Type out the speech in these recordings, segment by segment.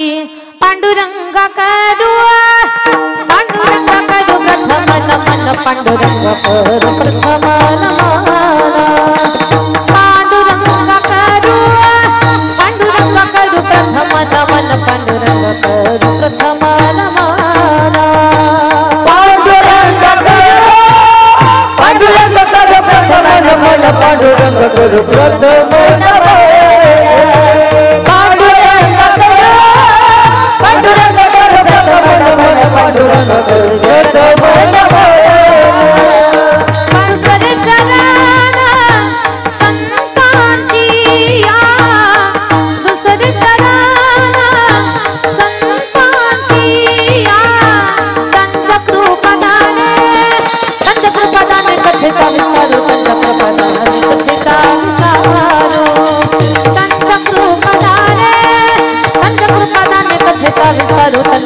पांडुरंग करू पांडुरंग करू प्रथम नमन पांडुरंग कर प्रथम नमन पांडुरंग करू पांडुरंग करू प्रथम नमन पांडुरंग कर प्रथम नमन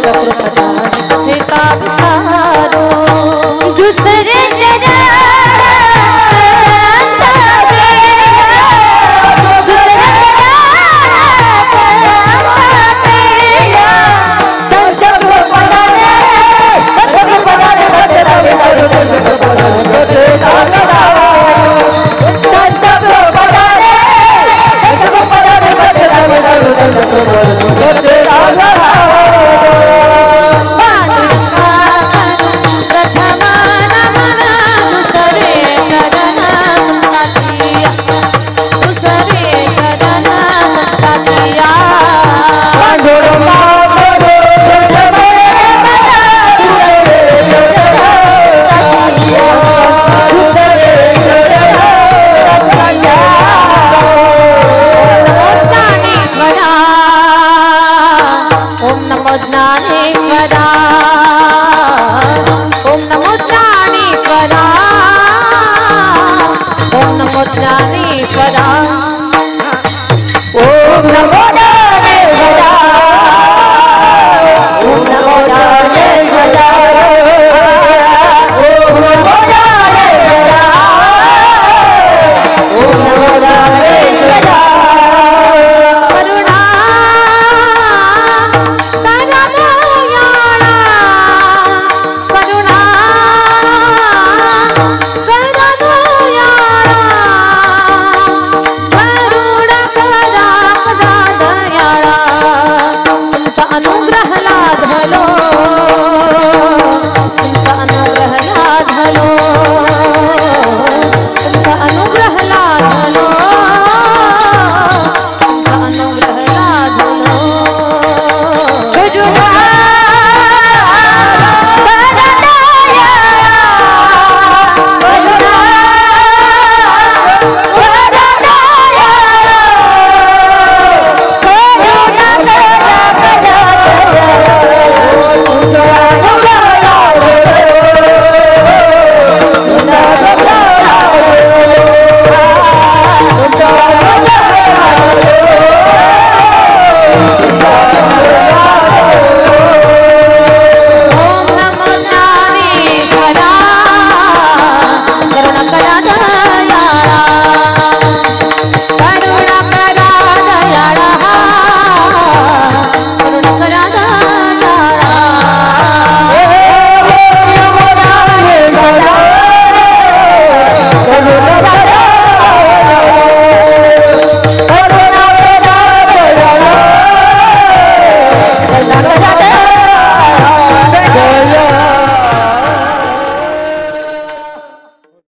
चक्र तारो दूसरे परा ओम नमो